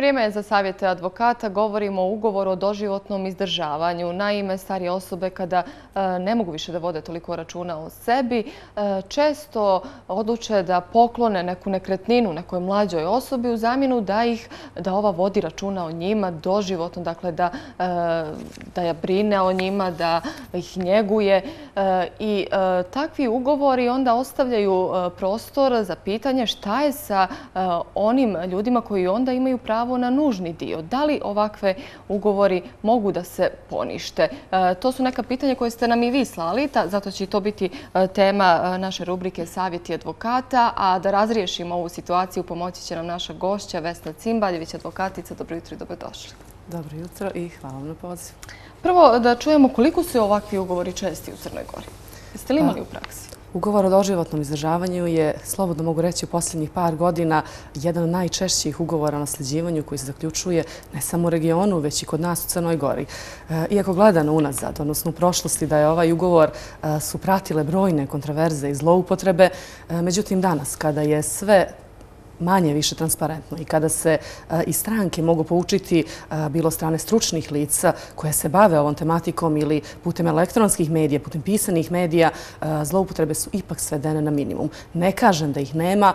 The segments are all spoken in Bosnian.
Vrijeme je za savjete advokata. Govorimo o ugovoru o doživotnom izdržavanju. Naime, starije osobe kada e, ne mogu više da vode toliko računa o sebi, e, često odluče da poklone neku nekretninu nekoj mlađoj osobi u zamjenu da ih, da ova vodi računa o njima doživotno, dakle da, e, da je brine o njima, da ih njeguje. I takvi ugovori onda ostavljaju prostor za pitanje šta je sa onim ljudima koji onda imaju pravo pravo na nužni dio. Da li ovakve ugovori mogu da se ponište? E, to su neka pitanja koje ste nam i vi slali, zato će to biti e, tema e, naše rubrike Savjeti advokata. A da razriješimo ovu situaciju, pomoći će nam naša gošća Vesna Cimbaljević, advokatica. Dobro jutro i dobrodošli. Dobro jutro i hvala vam na poziv. Prvo da čujemo koliko su ovakvi ugovori česti u Crnoj Gori. Jeste li imali u praksi? Ugovor o doživotnom izdržavanju je, slobodno mogu reći, u posljednjih par godina jedan od najčešćih ugovora o nasljeđivanju koji se zaključuje ne samo u regionu, već i kod nas u Crnoj Gori. E, iako gledano unazad, odnosno u prošlosti da je ovaj ugovor e, su pratile brojne kontraverze i zloupotrebe, e, međutim danas kada je sve manje više transparentno i kada se e, i stranke mogu poučiti e, bilo strane stručnih lica koje se bave ovom tematikom ili putem elektronskih medija, putem pisanih medija, e, zloupotrebe su ipak svedene na minimum. Ne kažem da ih nema,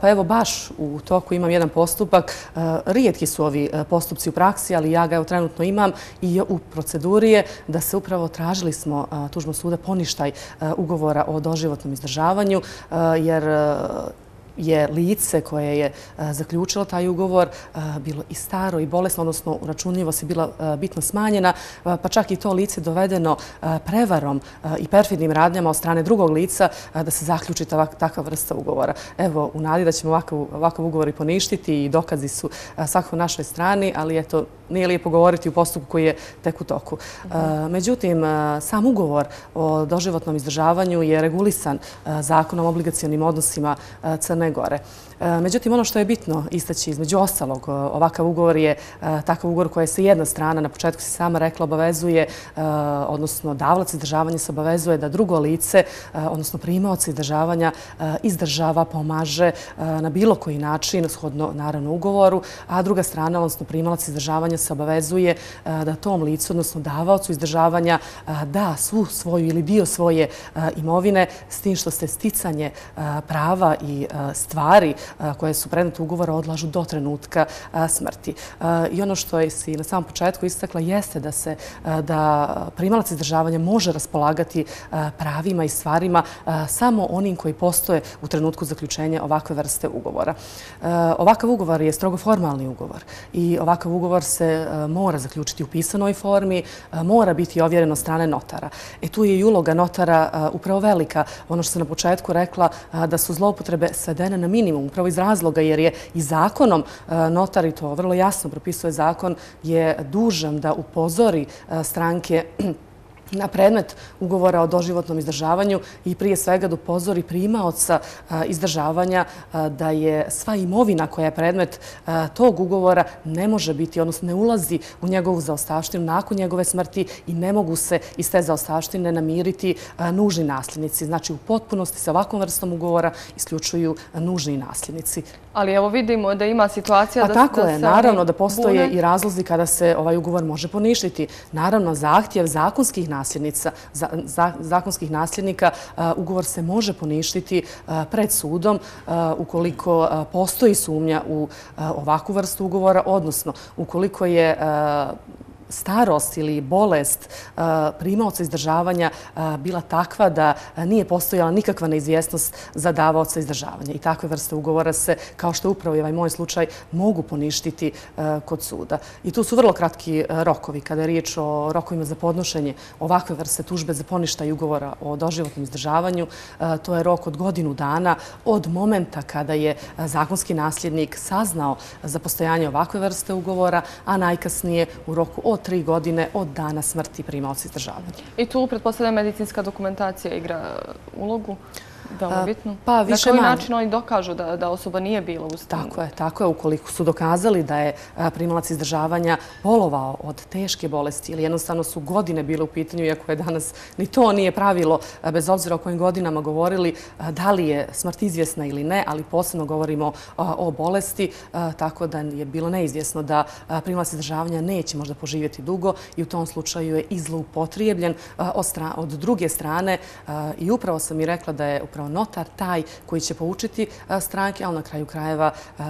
pa evo baš u toku imam jedan postupak. Rijetki su ovi postupci u praksi, ali ja ga trenutno imam i u proceduri je da se upravo tražili smo tužbom suda poništaj ugovora o doživotnom izdržavanju, jer je lice koje je e, zaključilo taj ugovor e, bilo i staro i bolesno, odnosno uračunljivost je bila e, bitno smanjena, pa čak i to lice dovedeno prevarom i perfidnim radnjama od strane drugog lica da se zaključi takva vrsta ugovora. Evo, u nadi da ćemo ovakav ugovor i poništiti i dokazi su svakako našoj strani, ali eto, nije lijepo govoriti u postupku koji je tek u toku. Međutim, sam ugovor o doživotnom izdržavanju je regulisan zakonom o obligacijonim odnosima Crne Crne Gore. E, međutim, ono što je bitno istaći između ostalog, e, ovakav ugovor je e, takav ugovor koja se jedna strana, na početku se sama rekla, obavezuje, odnosno davlac izdržavanja se obavezuje da drugo lice, odnosno primavac izdržavanja, izdržava, pomaže na bilo koji način, shodno naravno ugovoru, a druga strana, odnosno primalac izdržavanja se obavezuje da tom licu, odnosno davalcu izdržavanja, da svu svoju ili dio svoje imovine s tim što ste sticanje prava i stvari koje su predmet ugovora odlažu do trenutka smrti. I ono što je si na samom početku istakla jeste da se da primalac izdržavanja može raspolagati pravima i stvarima samo onim koji postoje u trenutku zaključenja ovakve vrste ugovora. Ovakav ugovor je strogo formalni ugovor i ovakav ugovor se mora zaključiti u pisanoj formi, mora biti ovjeren od strane notara. E tu je i uloga notara upravo velika. Ono što sam na početku rekla da su zloupotrebe svedene na minimum upravo iz razloga jer je i zakonom e, notar i to vrlo jasno propisuje. Zakon je dužan da upozori e, stranke na predmet ugovora o doživotnom izdržavanju i prije svega da upozori primaoca e, izdržavanja e, da je sva imovina koja je predmet e, tog ugovora ne može biti, odnosno ne ulazi u njegovu zaostavštinu nakon njegove smrti i ne mogu se iz te zaostavštine namiriti nužni nasljednici. Znači u potpunosti sa ovakvom vrstom ugovora isključuju nužni nasljednici. Ali evo vidimo da ima situacija da se... A tako je, naravno da postoje i razlozi kada se ovaj ugovor može poništiti. Naravno, zahtjev zakonskih nasljednica, zakonskih nasljednika, ugovor se može poništiti pred sudom ukoliko postoji sumnja u ovakvu vrstu ugovora, odnosno ukoliko je starost ili bolest uh, primaoca izdržavanja eh, bila takva da nije postojala nikakva neizvjesnost za davaoca izdržavanja. I takve vrste ugovora se, kao što je upravo ovaj moj slučaj, mogu poništiti eh, kod suda. I tu su vrlo kratki rokovi kada je riječ o rokovima za podnošenje ovakve vrste tužbe za poništaj ugovora o doživotnom izdržavanju. To je rok od godinu dana od momenta kada je zakonski nasljednik saznao za postojanje ovakve vrste ugovora, a najkasnije u roku od tri godine od dana smrti primalci izdržavanja. I tu, pretpostavljam, medicinska dokumentacija igra ulogu? Da, bitno. Pa, Na koji način oni dokažu da osoba nije bila u stanu? Tako je, tako je. Ukoliko su dokazali da je primalac izdržavanja polovao od teške bolesti ili jednostavno su godine bile u pitanju, iako je danas ni to nije pravilo, bez obzira o kojim godinama govorili, da li je smrt izvjesna ili ne, ali posebno govorimo o bolesti, tako da je bilo neizvjesno da primalac izdržavanja neće možda poživjeti dugo i u tom slučaju je izloupotrijebljen od druge strane i upravo sam i rekla da je zapravo notar taj koji će poučiti e, stranke, ali na kraju krajeva e,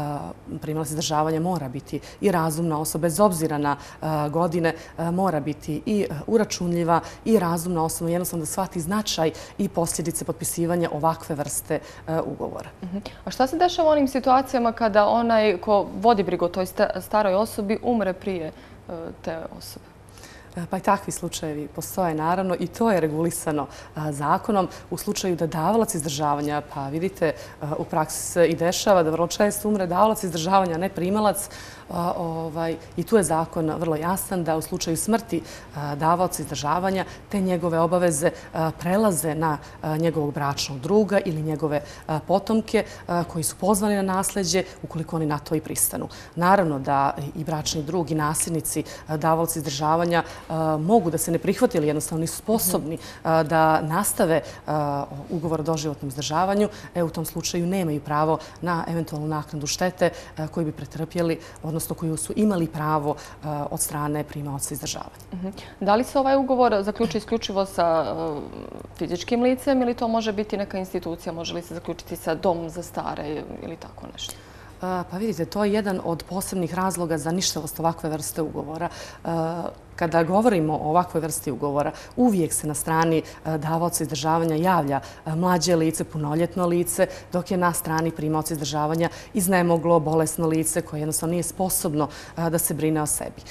primalac izdržavanja mora biti i razumna osoba, bez obzira na e, godine, mora biti i uračunljiva i razumna osoba, jednostavno da shvati značaj i posljedice potpisivanja ovakve vrste ugovora. Mhm. A šta se dešava u onim situacijama kada onaj ko vodi brigo toj staroj osobi umre prije te osobe? E, pa i takvi slučajevi postoje naravno i to je regulisano e, zakonom. U slučaju da davalac izdržavanja, pa vidite, e, u praksi se i dešava da vrlo često umre davalac izdržavanja, ne primalac, Ovaj, I tu je zakon vrlo jasan da u slučaju smrti davaoca izdržavanja te njegove obaveze prelaze na njegovog bračnog druga ili njegove potomke koji su pozvani na nasljeđe ukoliko oni na to i pristanu. Naravno da i bračni drug i nasljednici davalca izdržavanja mogu da se ne prihvati ili jednostavno nisu sposobni da nastave ugovor o doživotnom izdržavanju. E, u tom slučaju nemaju pravo na eventualnu naknadu štete koji bi pretrpjeli, odnosno odnosno koju su imali pravo uh, od strane primaoca izdržavanja. Mhm. Da li se ovaj ugovor zaključi isključivo sa uh, fizičkim licem ili to može biti neka institucija, može li se zaključiti sa dom za stare ili tako nešto? Uh, pa vidite, to je jedan od posebnih razloga za ništavost ovakve vrste ugovora kada govorimo o ovakvoj vrsti ugovora, uvijek se na strani e, davaoca izdržavanja javlja e, mlađe lice, punoljetno lice, dok je na strani primaoca izdržavanja iznemoglo bolesno lice koje jednostavno nije sposobno e, da se brine o sebi.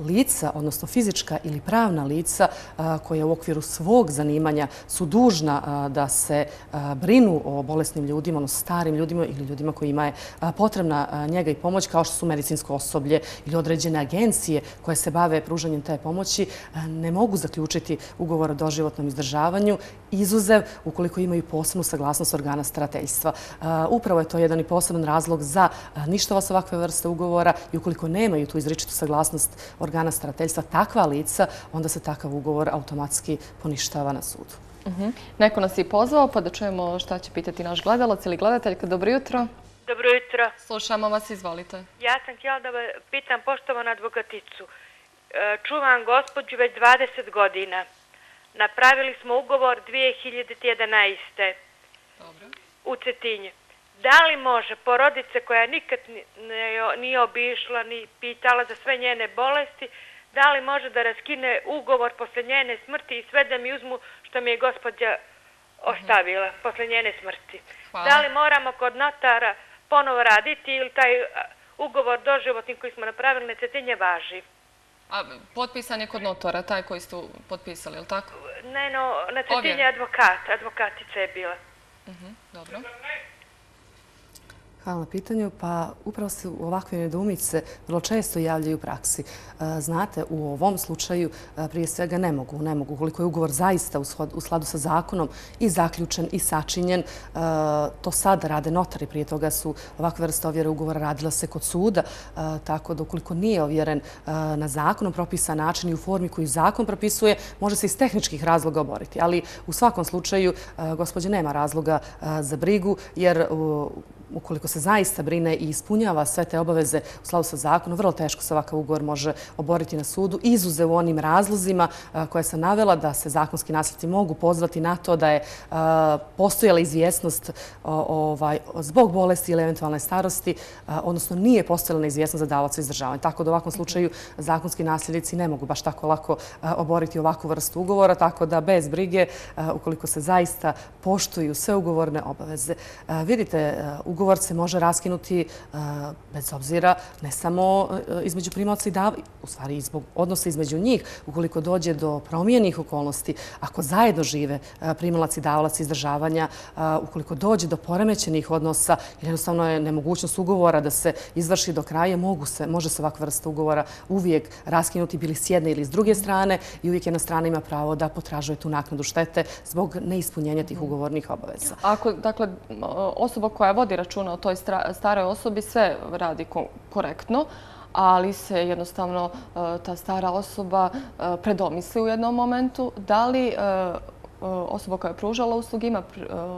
Lica, odnosno fizička ili pravna lica koja u okviru svog zanimanja su dužna da se brinu o bolesnim ljudima, odnosno starim ljudima ili ljudima koji je potrebna njega i pomoć, kao što su medicinsko osoblje ili određene agencije koje se bave pružanjem te pomoći e, ne mogu zaključiti ugovor o doživotnom izdržavanju, izuzev ukoliko imaju posebnu saglasnost organa starateljstva. E, upravo je to jedan i poseban razlog za e, ništava sa ovakve vrste ugovora i ukoliko nemaju tu izričitu saglasnost organa starateljstva, takva lica, onda se takav ugovor automatski poništava na sudu. Mhm. Neko nas je pozvao, pa da čujemo šta će pitati naš gledalac ili gledateljka. Dobro jutro. Dobro jutro. Slušamo vas, izvolite. Ja sam htjela da pitam poštovanu advokaticu. E, čuvam gospođu već 20 godina. Napravili smo ugovor 2011. u Cetinje. Da li može porodice koja nikad nije obišla ni pitala za sve njene bolesti, da li može da raskine ugovor posle njene smrti i sve da mi uzmu što mi je gospođa ostavila posle njene smrti? Da li moramo kod notara ponovo raditi ili taj ugovor doživotni koji smo napravili na Cetinje važi? A potpisan je kod notora, taj koji ste potpisali, je li tako? Ne, no, na cetinje advokat, advokatica je bila. Mhm, dobro. Hvala na pitanju. Pa upravo se ovakve nedumice vrlo često javljaju u praksi. E, znate, u ovom slučaju e, prije svega ne mogu. Ne mogu. Koliko je ugovor zaista u sladu sa zakonom i zaključen i sačinjen, e, to sad rade notari. Prije toga su ovakve vrste ovjere ugovora radila se kod suda. Tako da ukoliko nije ovjeren na zakonom propisan način i u formi koju zakon propisuje, može se iz tehničkih razloga oboriti. Ali u svakom slučaju, gospođe, nema razloga za brigu, jer ukoliko se zaista brine i ispunjava sve te obaveze u slavu sa zakonom, vrlo teško se ovakav ugovor može oboriti na sudu, izuze u onim razlozima koje sam navela da se zakonski nasljedci mogu pozvati na to da je postojala izvjesnost ovaj, zbog bolesti ili eventualne starosti, odnosno nije postojala neizvjesnost za davaca izdržavanja. Tako da u ovakvom slučaju zakonski nasljednici ne mogu baš tako lako oboriti ovakvu vrstu ugovora, tako da bez brige, ukoliko se zaista poštuju sve ugovorne obaveze. Vidite, ugovor ugovor se može raskinuti e, bez obzira ne samo e, između primoca i davi, u stvari zbog odnosa između njih, ukoliko dođe do promijenih okolnosti, ako zajedno žive e, primalac i davalac izdržavanja, ukoliko dođe do poremećenih odnosa, jer jednostavno je nemogućnost ugovora da se izvrši do kraja, može se ovakva vrsta ugovora uvijek raskinuti bili s jedne ili s druge strane i uvijek jedna strana ima pravo da potražuje tu naknadu štete zbog neispunjenja tih ugovornih obaveza. Ako, dakle, osoba koja vodi računa o toj staroj osobi sve radi korektno, ali se jednostavno e, ta stara osoba e, predomisli u jednom momentu, da li e, osoba koja je pružala uslug ima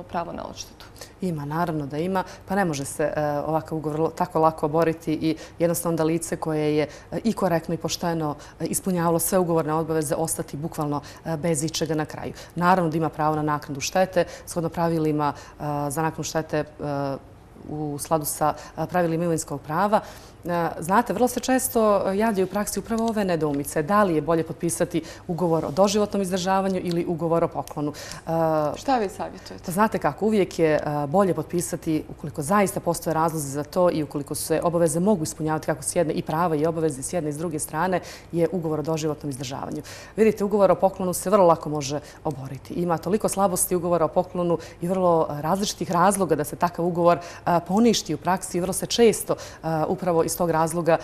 pravo na odštetu? Ima, naravno da ima. Pa ne može se ovakav ugovor tako lako oboriti i jednostavno da lice koje je i korektno i pošteno ispunjavalo sve ugovorne obaveze ostati bukvalno bez ičega na kraju. Naravno da ima pravo na naknadu štete. Shodno pravilima za naknadu štete u sladu sa pravilima imovinskog prava, Znate, vrlo se često javljaju u praksi upravo ove nedoumice. Da li je bolje potpisati ugovor o doživotnom izdržavanju ili ugovor o poklonu? Šta vi savjetujete? Znate kako, uvijek je bolje potpisati ukoliko zaista postoje razlozi za to i ukoliko se obaveze mogu ispunjavati kako s jedne i prava i obaveze s jedne i s druge strane je ugovor o doživotnom izdržavanju. Vidite, ugovor o poklonu se vrlo lako može oboriti. Ima toliko slabosti ugovora o poklonu i vrlo različitih razloga da se takav ugovor poništi u praksi i vrlo se često upravo iz tog razloga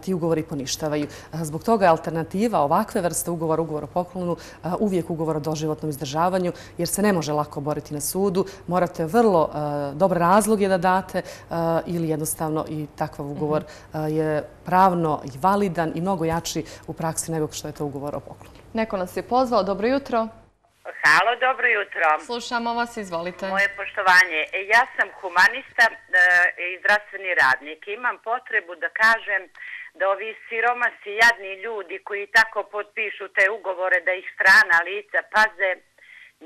ti ugovori poništavaju. Zbog toga je alternativa ovakve vrste ugovora, ugovor o poklonu, uvijek ugovor o doživotnom izdržavanju, jer se ne može lako boriti na sudu. Morate vrlo dobre razloge da date ili jednostavno i takav ugovor mhm. je pravno i validan i mnogo jači u praksi nego što je to ugovor o poklonu. Neko nas je pozvao. Dobro jutro. Halo, dobro jutro. Slušamo vas, izvolite. Moje poštovanje. E, ja sam humanista e, i zdravstveni radnik. Imam potrebu da kažem da ovi siromasi, jadni ljudi koji tako potpišu te ugovore da ih strana lica paze,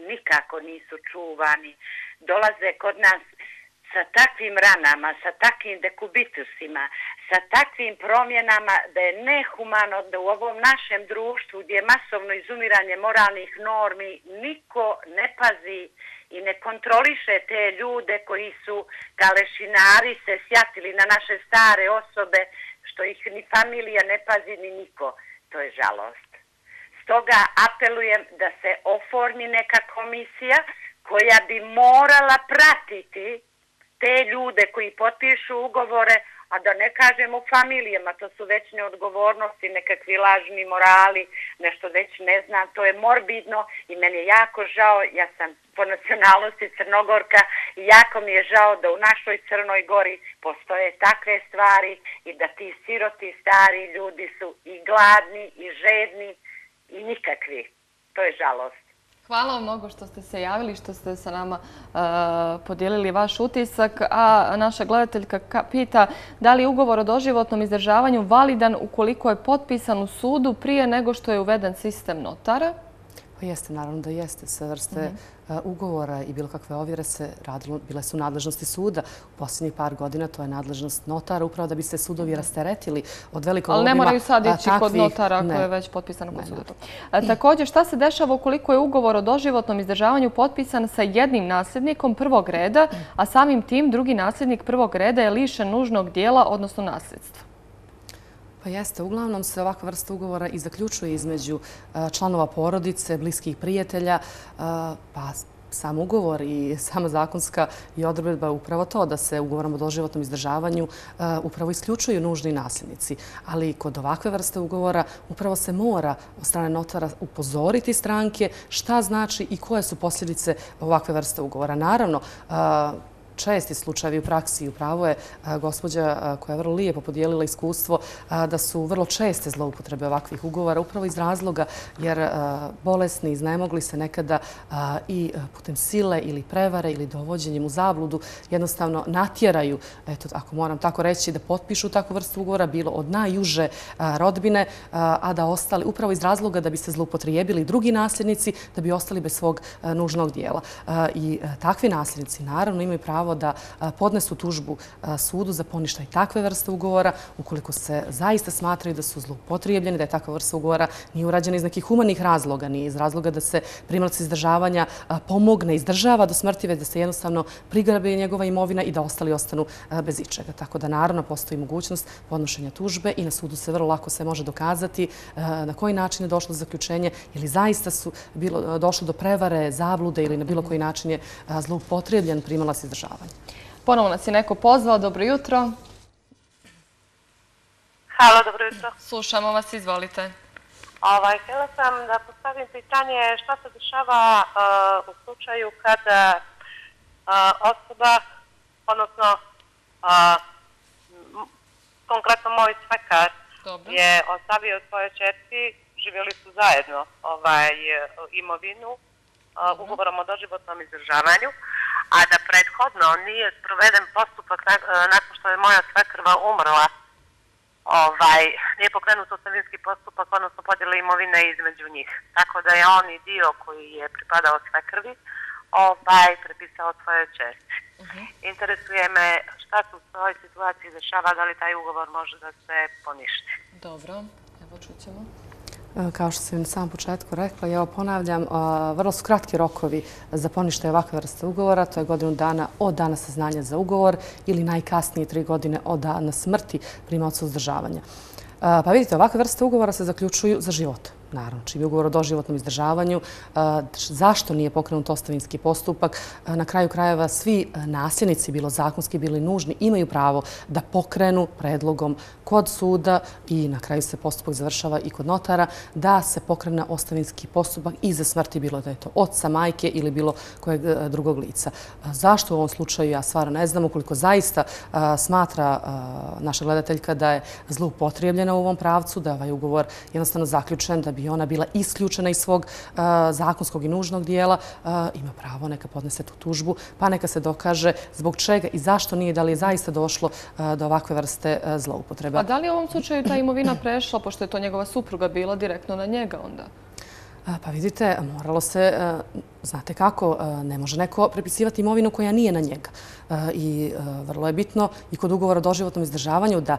nikako nisu čuvani. Dolaze kod nas sa takvim ranama, sa takvim dekubitusima, sa takvim promjenama da je nehumano da u ovom našem društvu gdje je masovno izumiranje moralnih normi niko ne pazi i ne kontroliše te ljude koji su kalešinari se sjatili na naše stare osobe što ih ni familija ne pazi ni niko. To je žalost. Stoga apelujem da se oformi neka komisija koja bi morala pratiti te ljude koji potpišu ugovore, a da ne kažemo familijama, to su već neodgovornosti, nekakvi lažni morali, nešto već ne znam, to je morbidno i meni je jako žao, ja sam po nacionalnosti Crnogorka i jako mi je žao da u našoj Crnoj Gori postoje takve stvari i da ti siroti stari ljudi su i gladni i žedni i nikakvi. To je žalost. Hvala vam mnogo što ste se javili, što ste sa nama e, podijelili vaš utisak. A naša gledateljka pita da li je ugovor o doživotnom izdržavanju validan ukoliko je potpisan u sudu prije nego što je uveden sistem notara? Pa jeste, naravno da jeste. Sve vrste mhm. Ugovora i bilo kakve ovjere se radilo, bile su nadležnosti suda. U posljednjih par godina to je nadležnost notara, upravo da bi se sudovi rasteretili od velikog obima. Ali ne moraju sad ići kod notara ako je već potpisano kod suda. E, također, šta se dešava ukoliko je ugovor o doživotnom izdržavanju potpisan sa jednim nasljednikom prvog reda, a samim tim drugi nasljednik prvog reda je lišen nužnog dijela, odnosno nasljedstva? Tako jeste, uglavnom se ovakva vrsta ugovora i zaključuje između e, članova porodice, bliskih prijatelja, e, pa sam ugovor i sama zakonska i odredba upravo to da se ugovorom o doživotnom izdržavanju e, upravo isključuju nužni nasljednici. Ali kod ovakve vrste ugovora upravo se mora od strane notara upozoriti stranke šta znači i koje su posljedice ovakve vrste ugovora. Naravno, česti slučajevi u praksi i upravo je gospođa koja je vrlo lijepo podijelila iskustvo da su vrlo česte zloupotrebe ovakvih ugovora upravo iz razloga jer bolesni iznemogli se nekada i putem sile ili prevare ili dovođenjem u zabludu jednostavno natjeraju, eto, ako moram tako reći, da potpišu takvu vrstu ugovora, bilo od najuže rodbine, a da ostali upravo iz razloga da bi se zloupotrijebili drugi nasljednici, da bi ostali bez svog nužnog dijela. I e, takvi nasljednici naravno imaju pravo pravo da podnesu tužbu sudu za poništaj takve vrste ugovora ukoliko se zaista smatraju da su zloupotrijebljeni, da je takva vrsta ugovora nije urađena iz nekih humanih razloga, nije iz razloga da se primalac izdržavanja pomogne, izdržava do smrti, već da se jednostavno prigrabe njegova imovina i da ostali ostanu bez ičega. Tako da naravno postoji mogućnost podnošenja tužbe i na sudu se vrlo lako se može dokazati na koji način je došlo do zaključenja ili zaista su došlo do prevare, zablude ili na bilo koji način je zloupotrijebljen primalac izdržavanja. Ponovo nas je neko pozvao. Dobro jutro. Halo, dobro jutro. Slušamo vas, izvolite. Ovaj, htjela sam da postavim pitanje šta se dešava uh, u slučaju kada uh, osoba, odnosno uh, konkretno moj svekar je ostavio svoje četki, živjeli su zajedno ovaj, imovinu uh, ugovorom o doživotnom izdržavanju, a da prethodno nije proveden postupak nakon što je moja svekrva umrla ovaj, nije pokrenut ostavinski postupak, odnosno podjela imovine između njih. Tako da je on i dio koji je pripadao sve krvi, ovaj, prepisao svoje česti. Uh mhm. -huh. Interesuje me šta su u ovoj situaciji dešava, da li taj ugovor može da se poništi. Dobro, evo čućemo. E, kao što sam na samom početku rekla, ja ponavljam, e, vrlo su kratki rokovi za poništaj ovakve vrste ugovora. To je godinu dana od dana saznanja za ugovor ili najkasnije tri godine od dana smrti primalca uzdržavanja. E, pa vidite, ovakve vrste ugovora se zaključuju za život naravno, čim je ugovor o doživotnom izdržavanju, e, zašto nije pokrenut ostavinski postupak. E, na kraju krajeva svi e, nasljednici, bilo zakonski, bili nužni, imaju pravo da pokrenu predlogom kod suda i na kraju se postupak završava i kod notara, da se pokrene ostavinski postupak i za smrti, bilo da je to oca, majke ili bilo kojeg drugog lica. Zašto u ovom slučaju, ja stvarno ne znam, ukoliko zaista smatra naša gledateljka da je zloupotrijebljena u ovom pravcu, da je ovaj ugovor jednostavno zaključen, da bi ona bila isključena iz svog zakonskog i nužnog dijela, ima pravo neka podnese tu tužbu, pa neka se dokaže zbog čega i zašto nije, da li je zaista došlo do ovakve vrste zloupotreba. A da li je u ovom slučaju ta imovina prešla, pošto je to njegova supruga bila direktno na njega onda? Pa vidite, moralo se Znate kako, e, ne može neko prepisivati imovinu koja nije na njega. E, I e, vrlo je bitno i kod ugovora o doživotnom izdržavanju da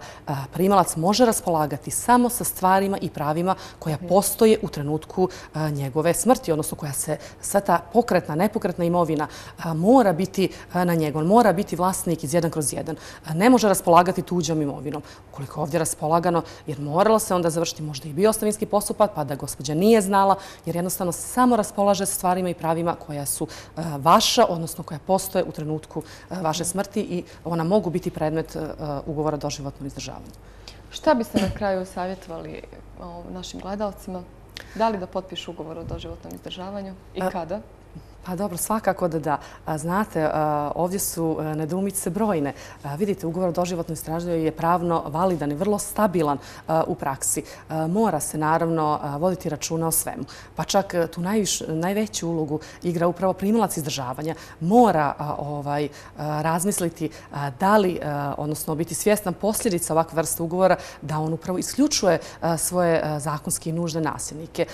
primalac može raspolagati samo sa stvarima i pravima koja postoje u trenutku njegove smrti, odnosno koja se sva ta pokretna, nepokretna imovina mora biti na njegov, mora biti vlasnik iz jedan kroz jedan. Ne može raspolagati tuđom imovinom. Ukoliko ovdje je raspolagano, jer moralo se onda završiti možda i bio ostavinski postupak, pa da gospođa nije znala, jer jednostavno samo raspolaže sa stvarima i pravima pravima koja su e, vaša, odnosno koja postoje u trenutku e, vaše smrti i ona mogu biti predmet e, ugovora do životnom izdržavanju. Šta biste na kraju savjetovali našim gledalcima? Da li da potpišu ugovor o doživotnom izdržavanju i kada? Pa dobro, svakako da da. Znate, ovdje su e, nedumice brojne. Vidite, ugovor o doživotnoj istražnju je pravno validan i vrlo stabilan u praksi. Mora se naravno voditi računa o svemu. Pa čak e, tu najveću ulogu igra upravo primilac izdržavanja. Mora ovaj, razmisliti da li, odnosno biti svjestan posljedica ovakve vrste ugovora, da on upravo isključuje svoje zakonske i nužne nasilnike.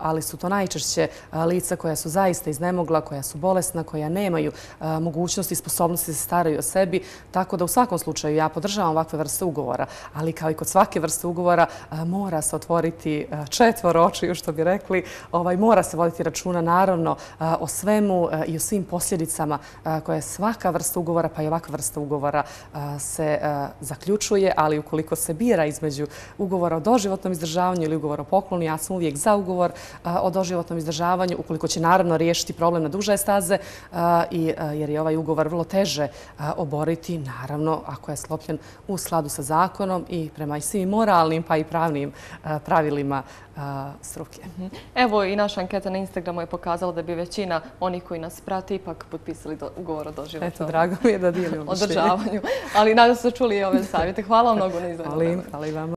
Ali su to najčešće lica koja su zaista iznemljena pomogla, koja su bolesna, koja nemaju e, mogućnosti i sposobnosti da se staraju o sebi. Tako da u svakom slučaju ja podržavam ovakve vrste ugovora, ali kao i kod svake vrste ugovora e, mora se otvoriti e, četvor očiju, što bi rekli. Ovaj, mora se voditi računa naravno o svemu i o svim posljedicama koje svaka vrsta ugovora, pa i ovakva vrsta ugovora se zaključuje, ali ukoliko se bira između ugovora o doživotnom izdržavanju ili ugovora o poklonu, ja sam uvijek za ugovor o doživotnom izdržavanju, ukoliko će naravno riješiti problem problem na duže staze, jer je ovaj ugovor vrlo teže oboriti, naravno, ako je sklopljen u sladu sa zakonom i prema i svim moralnim pa i pravnim pravilima struke. Mhm. Evo i naša anketa na Instagramu je pokazala da bi većina onih koji nas prati ipak potpisali ugovor o doživotnom. Eto, drago mi je da dijelimo održavanju. Ali nadam se čuli i ove savjete. Hvala vam mnogo na izvedu. Hvala i vama.